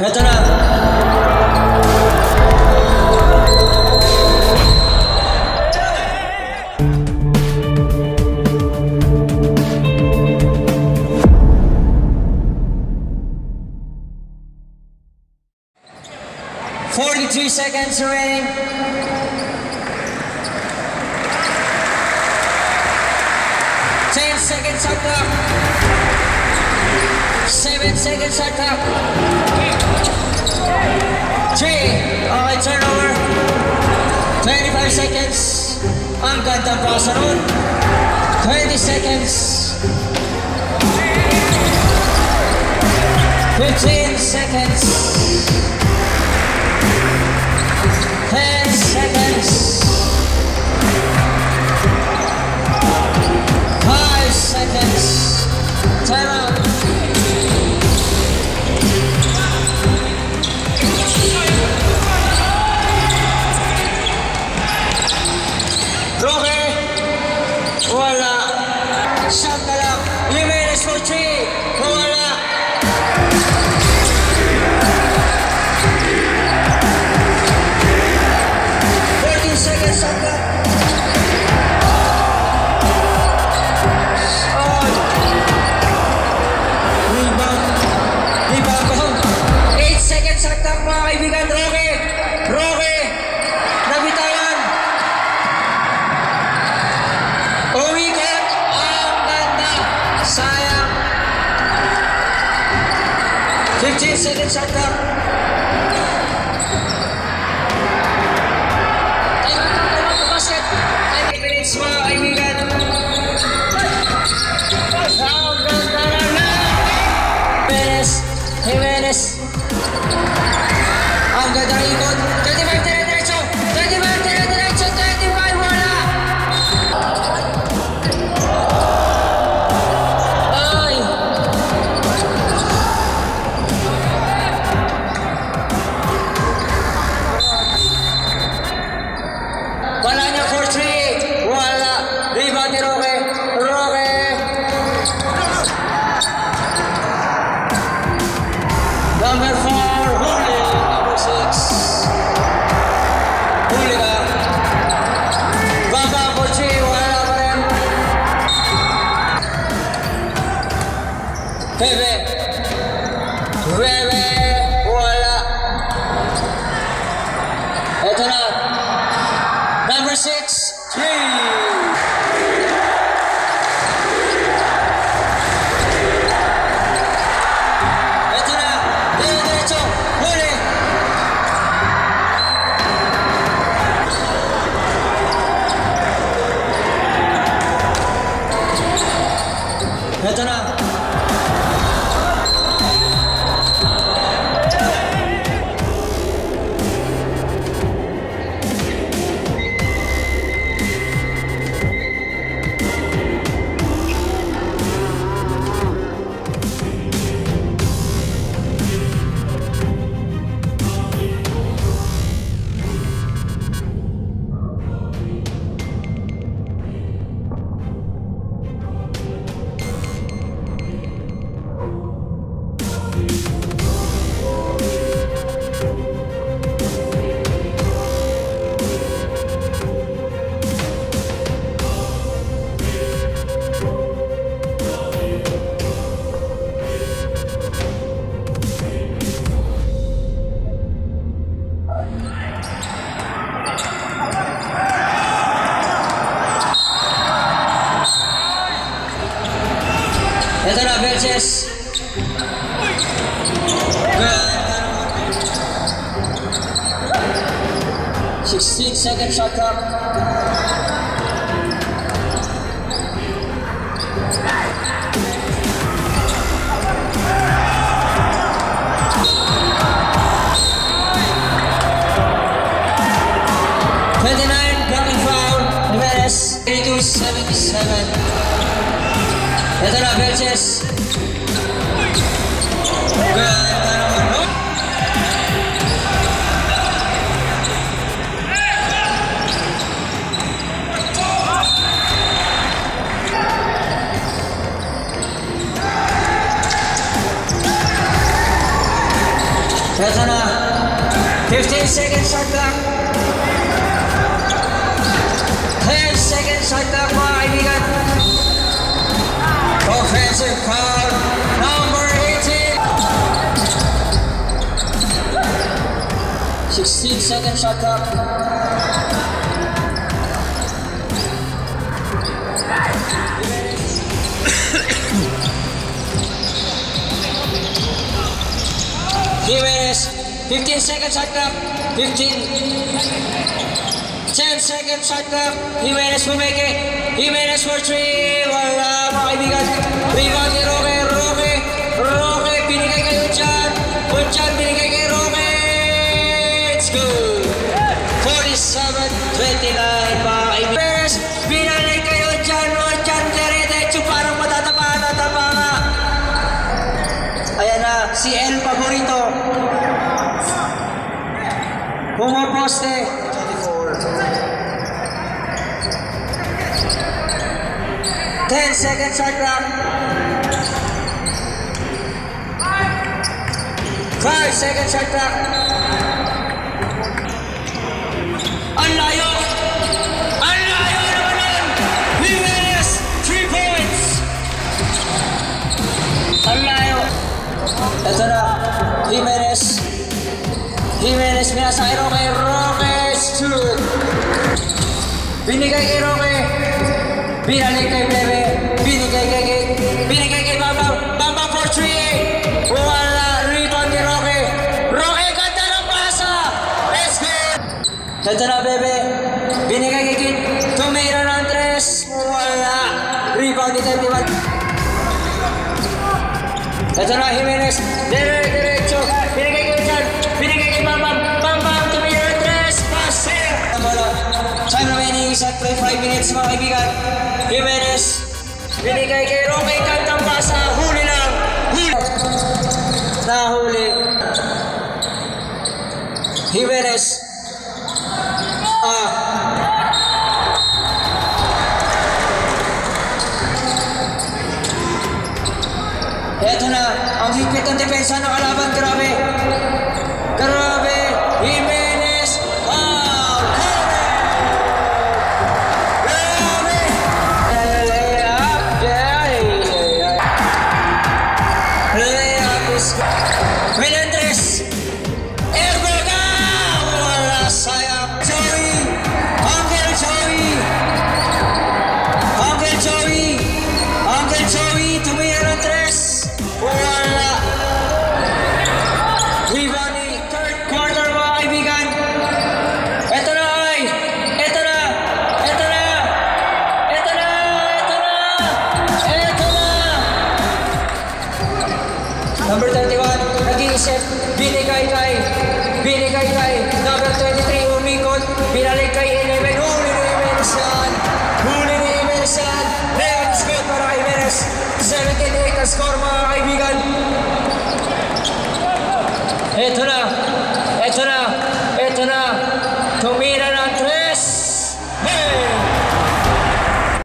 Forty-three seconds remaining. Ten seconds on. Seven seconds on. Three. Okay, turnover. 25 seconds. Ang gandang pasa nun. 20 seconds. 15 seconds. Artista, ele já tá. 喂喂，喂喂，我来了，麦当劳。Verges. Sixteen seconds shot clock. Twenty-nine blocking. Ito Fifteen seconds are gone. 16 seconds shot clock. Jimenez, 15 seconds shot clock. 15. 10 seconds shot clock. Jimenez pumeke. Jimenez for 3. Wala si El Paborito. Pumaposte. Ten seconds on clock. Five seconds on clock. Jimenez, minasa Roque. Roque, shoot! Binigay kay Roque. Binalik kay Plebe. Binigay kay Binigay kay Bambang. Bambang for 3 Wala. Rebound ni Roque. Roque, ganda ng pasa. Let's go! Ito na, Bebe. Binigay kay Kid. Tumira ng tres. Wala. Rebound ni 31. Ito na, Jimenez. At 5 minutes, mga kaibigan. Jimenez. Binigay kay Roque. Kantang pasa. Huli lang. Huli. Nahuli. Jimenez. Ah. Eto na, ang higpit ng depensa ng kalaban. Grabe,